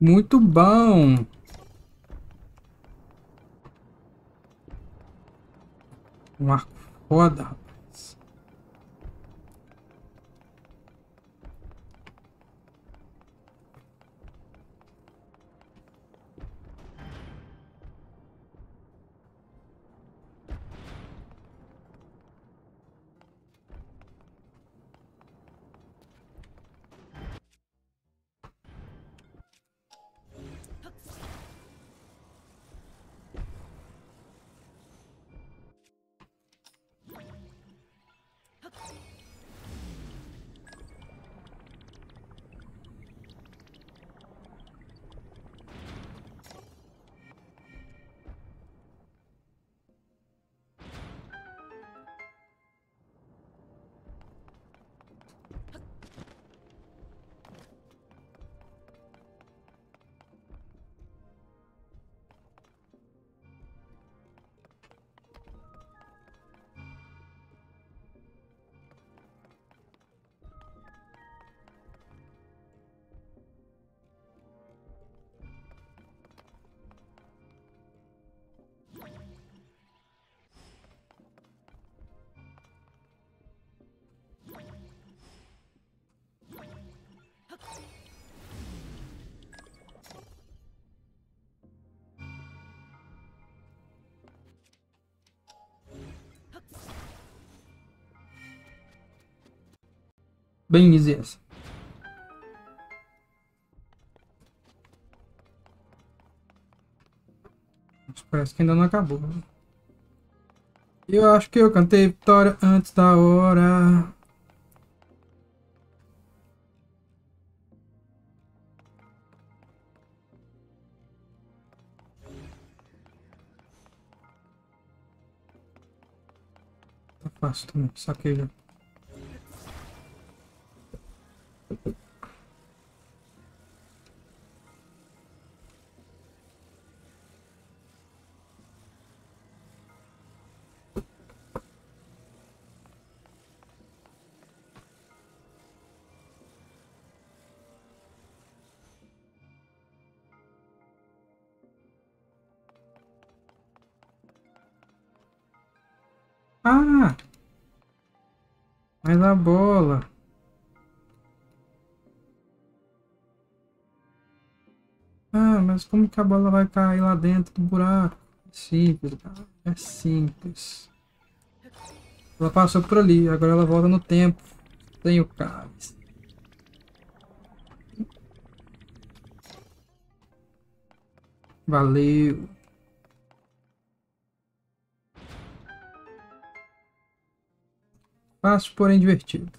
Muito bom. Um foda. Bem easy essa. Parece que ainda não acabou. Né? Eu acho que eu cantei vitória antes da hora. Tá fácil também, saquei já. Ah! Mais a bola. Ah, mas como que a bola vai cair lá dentro do buraco? É simples, cara. É simples. Ela passou por ali, agora ela volta no tempo. Tem o cálice. Valeu. Fácil, porém divertido.